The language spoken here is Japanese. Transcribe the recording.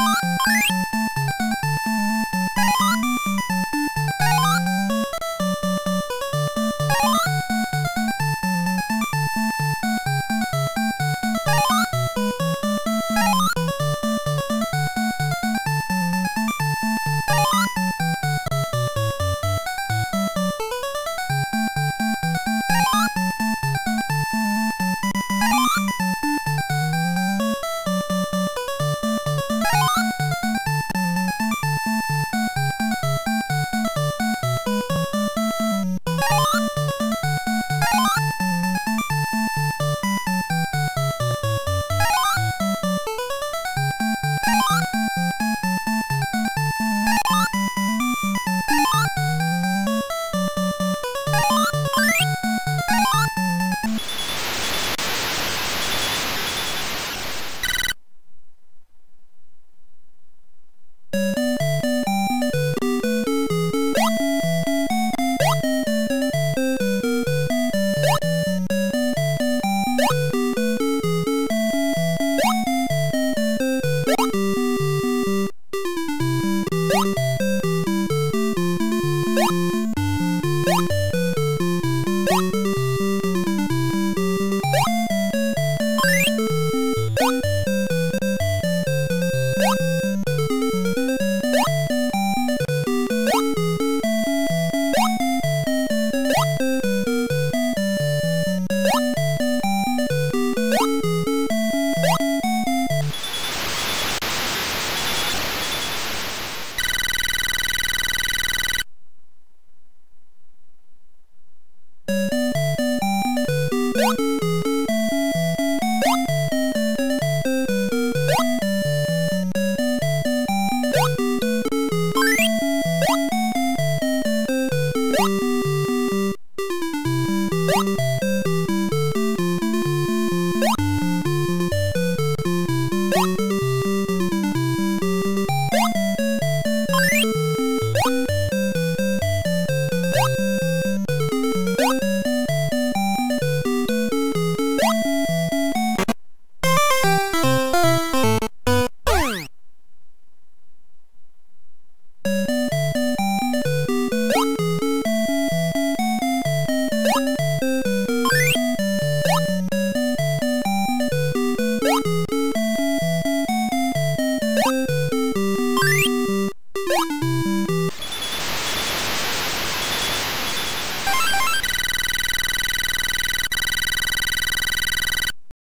you you